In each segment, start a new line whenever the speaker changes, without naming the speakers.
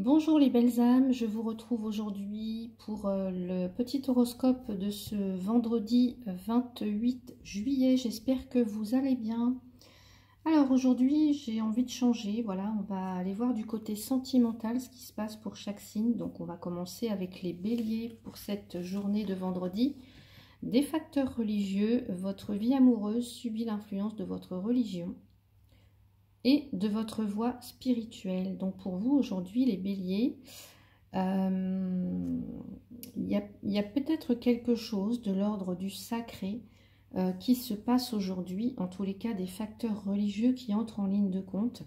Bonjour les belles âmes, je vous retrouve aujourd'hui pour euh, le petit horoscope de ce vendredi 28 juillet. J'espère que vous allez bien. Alors aujourd'hui j'ai envie de changer, voilà, on va aller voir du côté sentimental ce qui se passe pour chaque signe. Donc on va commencer avec les béliers pour cette journée de vendredi. Des facteurs religieux, votre vie amoureuse subit l'influence de votre religion de votre voie spirituelle. Donc pour vous aujourd'hui les béliers, euh, il y a, peut-être quelque chose de l'ordre du sacré euh, qui se passe aujourd'hui, en tous les cas des facteurs religieux qui entrent en ligne de compte.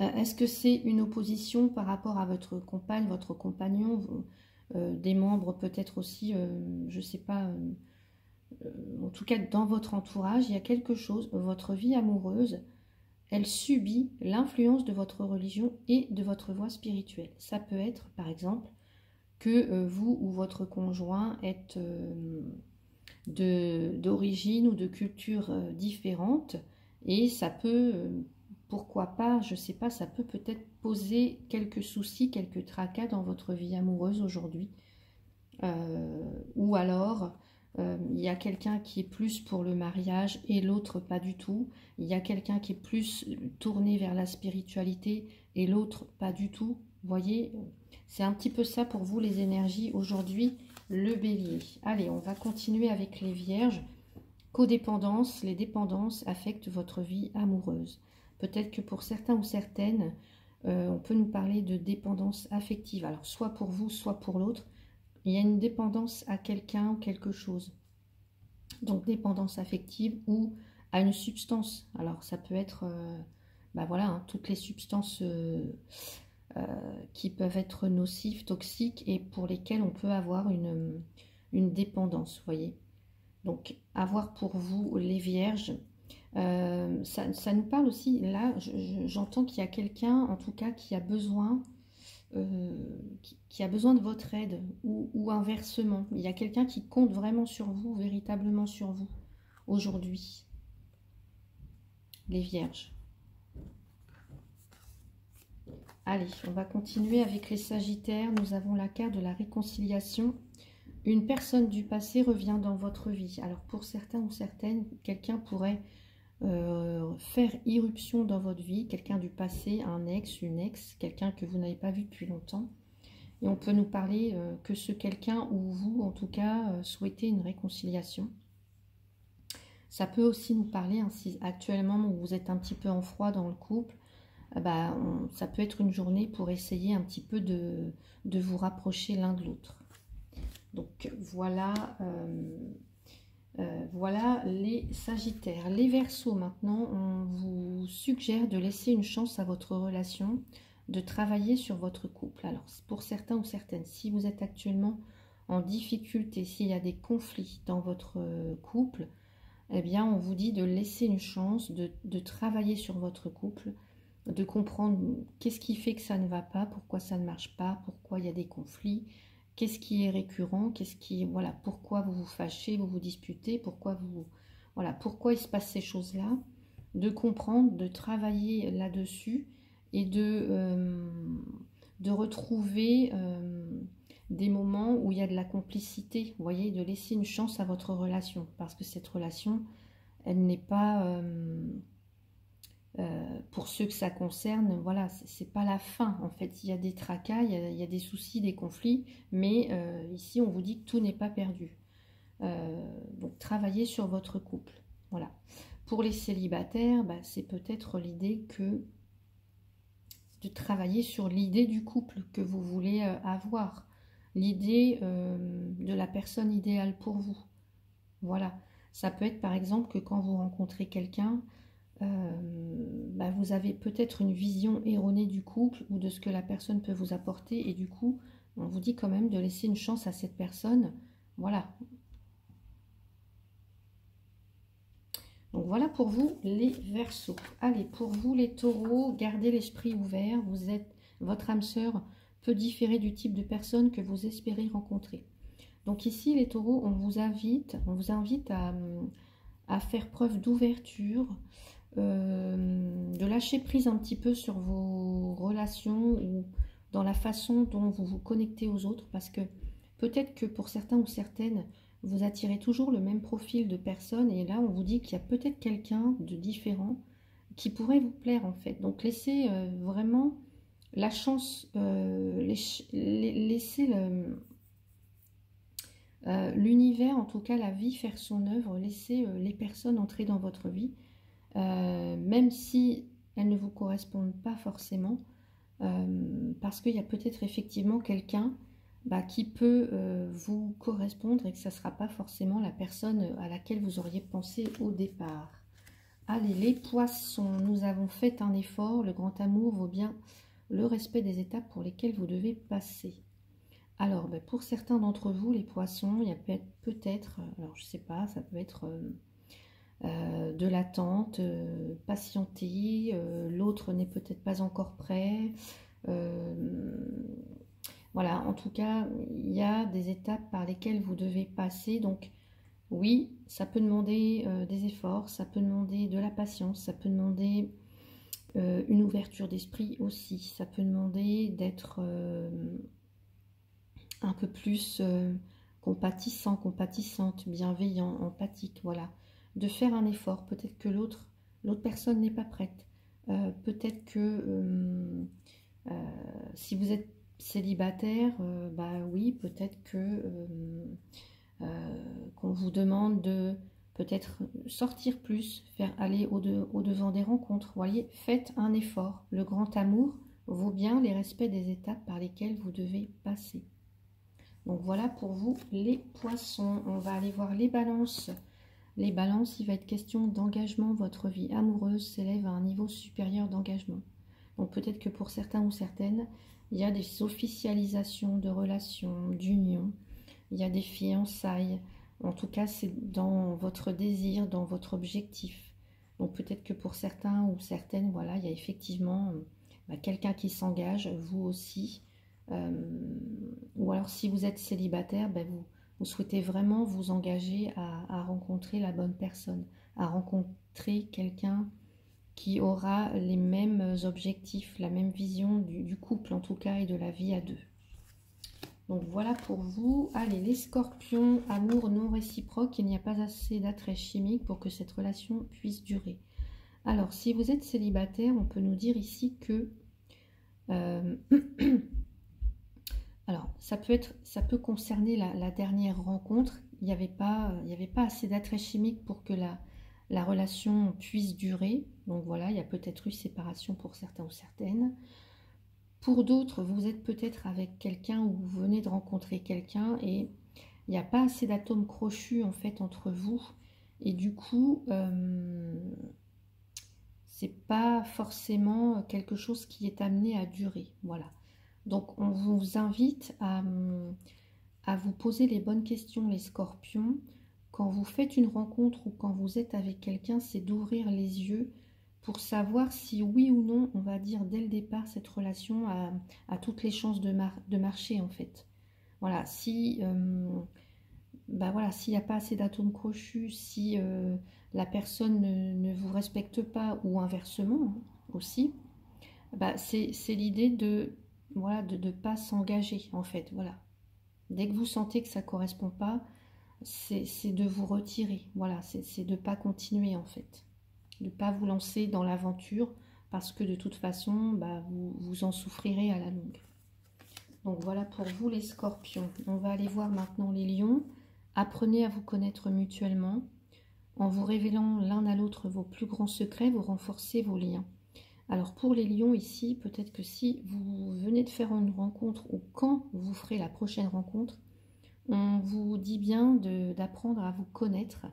Euh, est-ce que c'est une opposition par rapport à votre compagne, votre compagnon, des membres peut-être aussi, je ne sais pas, en tout cas dans votre entourage, il y a quelque chose, votre vie amoureuse, elle subit l'influence de votre religion et de votre voie spirituelle. Ça peut être, par exemple, que euh, vous ou votre conjoint êtes euh, d'origine ou de culture différente et ça peut, pourquoi pas, je ne sais pas, ça peut peut-être poser quelques soucis, quelques tracas dans votre vie amoureuse aujourd'hui. ou alors, euh, il y a quelqu'un qui est plus pour le mariage et l'autre pas du tout. Il y a quelqu'un qui est plus tourné vers la spiritualité et l'autre pas du tout. Vous voyez, c'est un petit peu ça pour vous les énergies aujourd'hui, le bélier. Allez, on va continuer avec les vierges. Codépendance, les dépendances affectent votre vie amoureuse. Peut-être que pour certains ou certaines, euh, on peut nous parler de dépendance affective. Alors, soit pour vous, soit pour l'autre il y a une dépendance à quelqu'un ou quelque chose. Donc dépendance affective ou à une substance. Alors ça peut être, euh, bah voilà, hein, toutes les substances euh, euh, qui peuvent être nocives, toxiques et pour lesquelles on peut avoir une, dépendance, vous voyez. Donc avoir pour vous les vierges, ça, ça, nous parle aussi, là j'entends qu'il y a quelqu'un en tout cas qui a besoin euh, qui, a besoin de votre aide ou, inversement. Il y a quelqu'un qui compte vraiment sur vous, véritablement sur vous aujourd'hui. Les vierges. Allez, on va continuer avec les sagittaires. Nous avons la carte de la réconciliation. Une personne du passé revient dans votre vie. Alors pour certains ou certaines, quelqu'un pourrait euh, faire irruption dans votre vie, quelqu'un du passé, un ex, une ex, quelqu'un que vous n'avez pas vu depuis longtemps. Et on peut nous parler euh, que ce quelqu'un ou vous, en tout cas, euh, souhaitez une réconciliation. Ça peut aussi nous parler, hein, si actuellement vous êtes un petit peu en froid dans le couple, bah, ça peut être une journée pour essayer un petit peu de, de vous rapprocher l'un de l'autre. Donc voilà euh, voilà les Sagittaires. Les Verseaux, maintenant, on vous suggère de laisser une chance à votre relation, de travailler sur votre couple. Alors, pour certains ou certaines, si vous êtes actuellement en difficulté, s'il y a des conflits dans votre euh, couple, eh bien, on vous dit de laisser une chance, de, de travailler sur votre couple, de comprendre qu'est-ce qui fait que ça ne va pas, pourquoi ça ne marche pas, pourquoi il y a des conflits, Qu'est-ce qui est récurrent? Qu'est-ce voilà Pourquoi vous vous fâchez, vous vous disputez? Pourquoi vous voilà Pourquoi il se passe ces choses-là? De comprendre, de travailler là-dessus et de euh, retrouver euh, des moments où il y a de la complicité. Voyez, de laisser une chance à votre relation. Parce que cette relation, elle n'est pas euh, euh, pour ceux que ça concerne, voilà, c'est pas la fin. En fait, il y a des tracas, il y a, des soucis, des conflits, mais euh, ici, on vous dit que tout n'est pas perdu. Euh, donc, travaillez sur votre couple. Voilà. Pour les célibataires, bah, c'est peut-être l'idée que de travailler sur l'idée du couple que vous voulez avoir, l'idée de la personne idéale pour vous. Voilà. Ça peut être par exemple que quand vous rencontrez quelqu'un, euh, bah, vous avez peut-être une vision erronée du couple ou de ce que la personne peut vous apporter et du coup, on vous dit quand même de laisser une chance à cette personne. Voilà. Donc voilà pour vous les versos. Allez, pour vous les taureaux, gardez l'esprit ouvert. Vous êtes, votre âme sœur peut différer du type de personne que vous espérez rencontrer. Donc ici, les taureaux, on vous invite, on vous invite à, à faire preuve d'ouverture, euh, de lâcher prise un petit peu sur vos relations ou dans la façon dont vous vous connectez aux autres parce que peut-être que pour certains ou certaines, vous attirez toujours le même profil de personne et là on vous dit qu'il y a peut-être quelqu'un de différent qui pourrait vous plaire en fait. Donc laissez euh, vraiment la chance, euh, laissez l'univers, en tout cas la vie, faire son œuvre, laissez les personnes entrer dans votre vie, même si elles ne vous correspondent pas forcément, parce qu'il y a peut-être effectivement quelqu'un bah, qui peut vous correspondre et que ce ne sera pas forcément la personne à laquelle vous auriez pensé au départ. Allez, les poissons, nous avons fait un effort. Le grand amour vaut bien le respect des étapes pour lesquelles vous devez passer. Alors, ben, pour certains d'entre vous, les poissons, il y a peut-être, alors je ne sais pas, ça peut être euh, euh, de l'attente, euh, patienter, l'autre n'est peut-être pas encore prêt. voilà, en tout cas, il y a des étapes par lesquelles vous devez passer. Donc, oui, ça peut demander euh, des efforts, ça peut demander de la patience, ça peut demander euh, une ouverture d'esprit aussi, ça peut demander d'être euh, un peu plus compatissant, compatissante, bienveillant, empathique, voilà. De faire un effort, peut-être que l'autre personne n'est pas prête. peut-être que si vous êtes célibataire, bah oui, peut-être que euh, qu'on vous demande de peut-être sortir plus, faire aller au-devant des rencontres. Voyez, faites un effort. Le grand amour vaut bien les respects des étapes par lesquelles vous devez passer. Donc voilà pour vous les poissons. On va aller voir les balances. Les balances, il va être question d'engagement. Votre vie amoureuse s'élève à un niveau supérieur d'engagement. Donc peut-être que pour certains ou certaines, il y a des officialisations de relations, d'union, il y a des fiançailles. En tout cas, c'est dans votre désir, dans votre objectif. Donc peut-être que pour certains ou certaines, voilà, il y a effectivement bah, quelqu'un qui s'engage, vous aussi. Euh, ou alors si vous êtes célibataire, bah, vous, vous souhaitez vraiment vous engager à, rencontrer la bonne personne, à rencontrer quelqu'un qui aura les mêmes objectifs, la même vision du couple en tout cas et de la vie à deux. Donc voilà pour vous. Allez, les scorpions, amour non réciproque, il n'y a pas assez d'attrait chimique pour que cette relation puisse durer. Alors, si vous êtes célibataire, on peut nous dire ici que... Euh, alors, ça peut, être, ça peut concerner la, dernière rencontre. Il n'y avait, pas, avait pas assez d'attrait chimique pour que la, la relation puisse durer. Donc voilà, il y a peut-être eu séparation pour certains ou certaines. Pour d'autres, vous êtes peut-être avec quelqu'un ou vous venez de rencontrer quelqu'un et il n'y a pas assez d'atomes crochus en fait entre vous. Et du coup, euh, c'est pas forcément quelque chose qui est amené à durer. Voilà. Donc on vous invite à, vous poser les bonnes questions, les scorpions. Quand vous faites une rencontre ou quand vous êtes avec quelqu'un, c'est d'ouvrir les yeux pour savoir si oui ou non, on va dire dès le départ, cette relation a, toutes les chances de, marcher en fait. Voilà, si euh, bah voilà, s'il n'y a pas assez d'atomes crochus, si euh, la personne ne, vous respecte pas ou inversement aussi, bah c'est l'idée de voilà de ne pas s'engager en fait. Voilà. Dès que vous sentez que ça ne correspond pas, c'est de vous retirer. Voilà, c'est de ne pas continuer en fait de ne pas vous lancer dans l'aventure parce que de toute façon, bah, vous, vous en souffrirez à la longue. Donc voilà pour vous les scorpions. On va aller voir maintenant les lions. Apprenez à vous connaître mutuellement. En vous révélant l'un à l'autre vos plus grands secrets, vous renforcez vos liens. Alors pour les lions ici, peut-être que si vous venez de faire une rencontre ou quand vous ferez la prochaine rencontre, on vous dit bien d'apprendre à vous connaître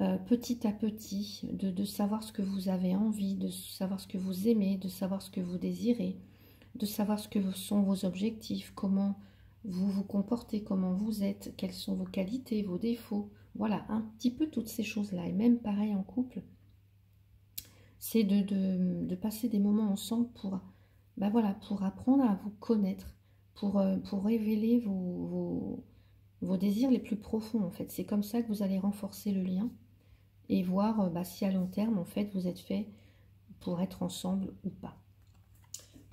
euh, petit à petit, de, savoir ce que vous avez envie, de savoir ce que vous aimez, de savoir ce que vous désirez, de savoir ce que sont vos objectifs, comment vous vous comportez, comment vous êtes, quelles sont vos qualités, vos défauts. Voilà, un petit peu toutes ces choses-là. Et même pareil en couple, c'est de, passer des moments ensemble pour, bah voilà, pour apprendre à vous connaître, pour, euh, pour révéler vos, vos désirs les plus profonds en fait. C'est comme ça que vous allez renforcer le lien et voir bah, si à long terme, en fait, vous êtes fait pour être ensemble ou pas.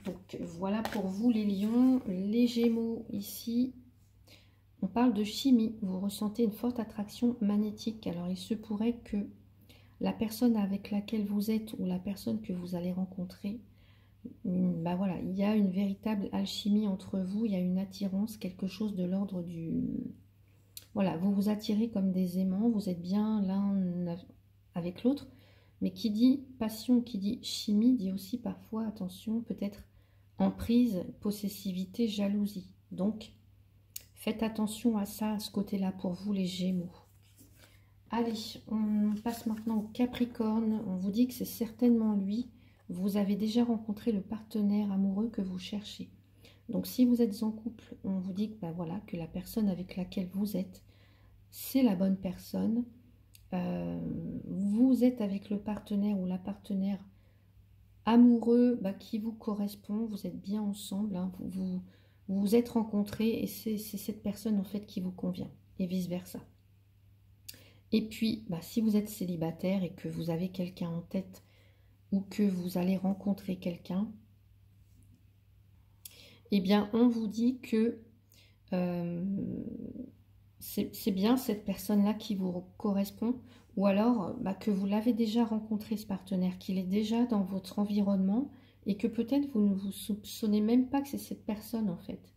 Donc voilà pour vous les lions, les gémeaux ici. On parle de chimie, vous ressentez une forte attraction magnétique. Alors il se pourrait que la personne avec laquelle vous êtes ou la personne que vous allez rencontrer, hmm, bah voilà, il y a une véritable alchimie entre vous, il y a une attirance, quelque chose de l'ordre du... Voilà, vous vous attirez comme des aimants, vous êtes bien l'un avec l'autre, mais qui dit passion, qui dit chimie, dit aussi parfois, attention, peut-être emprise, possessivité, jalousie. Donc, faites attention à ça, à ce côté-là pour vous les Gémeaux. Allez, on passe maintenant au Capricorne. On vous dit que c'est certainement lui. Vous avez déjà rencontré le partenaire amoureux que vous cherchez. Donc, si vous êtes en couple, on vous dit que, bah, voilà, que la personne avec laquelle vous êtes, c'est la bonne personne. Euh, vous êtes avec le partenaire ou la partenaire amoureux bah, qui vous correspond, vous êtes bien ensemble, hein, vous, vous, êtes rencontrés et c'est cette personne en fait qui vous convient et vice versa. Et puis, bah, si vous êtes célibataire et que vous avez quelqu'un en tête ou que vous allez rencontrer quelqu'un, eh bien, on vous dit que euh, c'est bien cette personne-là qui vous correspond, ou alors bah, que vous l'avez déjà rencontré, ce partenaire, qu'il est déjà dans votre environnement, et que peut-être vous ne vous soupçonnez même pas que c'est cette personne en fait.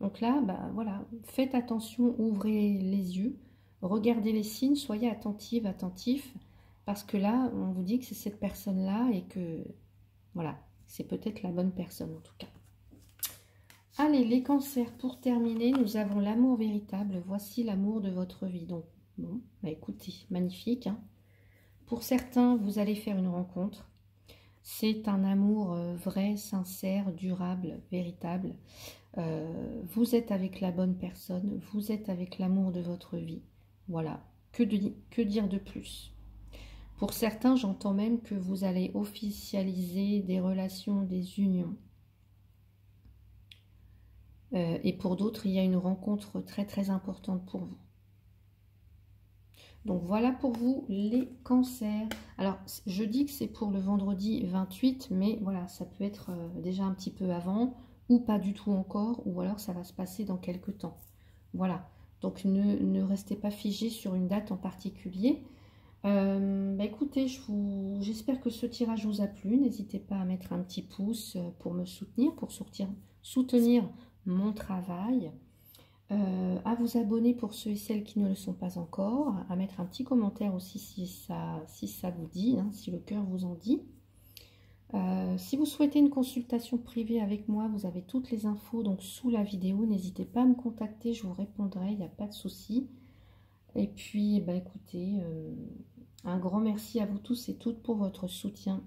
Donc là, bah, voilà, faites attention, ouvrez les yeux, regardez les signes, soyez attentive, attentif, parce que là, on vous dit que c'est cette personne-là et que, voilà, c'est peut-être la bonne personne en tout cas. Allez, les cancers, pour terminer, nous avons l'amour véritable. Voici l'amour de votre vie. Donc, bon, bah écoutez, magnifique. Hein. pour certains, vous allez faire une rencontre. C'est un amour euh, vrai, sincère, durable, véritable. Euh, vous êtes avec la bonne personne, vous êtes avec l'amour de votre vie. Voilà, que, dire de plus? Pour certains, j'entends même que vous allez officialiser des relations, des unions. Euh, et pour d'autres, il y a une rencontre très très importante pour vous. Donc voilà pour vous les cancers. Alors je dis que c'est pour le vendredi 28, mais voilà, ça peut être euh, déjà un petit peu avant ou pas du tout encore, ou alors ça va se passer dans quelques temps. Voilà, donc ne, restez pas figé sur une date en particulier. Euh, bah écoutez, j'espère que ce tirage vous a plu. N'hésitez pas à mettre un petit pouce pour me soutenir, pour soutenir mon travail, euh, à vous abonner pour ceux et celles qui ne le sont pas encore, à mettre un petit commentaire aussi si ça, si ça vous dit, hein, si le cœur vous en dit. Euh, si vous souhaitez une consultation privée avec moi, vous avez toutes les infos donc sous la vidéo. N'hésitez pas à me contacter, je vous répondrai, il n'y a pas de souci. Et puis, bah, écoutez, euh, un grand merci à vous tous et toutes pour votre soutien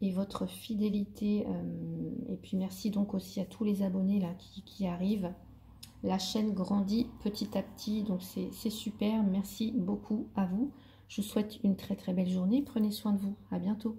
et votre fidélité. Euh, et puis merci donc aussi à tous les abonnés qui, arrivent. La chaîne grandit petit à petit, donc c'est super. Merci beaucoup à vous. Je vous souhaite une très très belle journée. Prenez soin de vous. À bientôt.